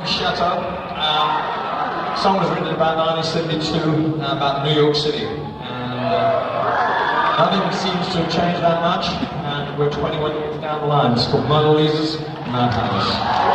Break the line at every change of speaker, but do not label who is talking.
shut Chateau. Um, song was written about 1972 uh, about New York City. And uh, nothing seems to have changed that much. And we're 21 years down the line. It's called Mona Lisa's Madhouse.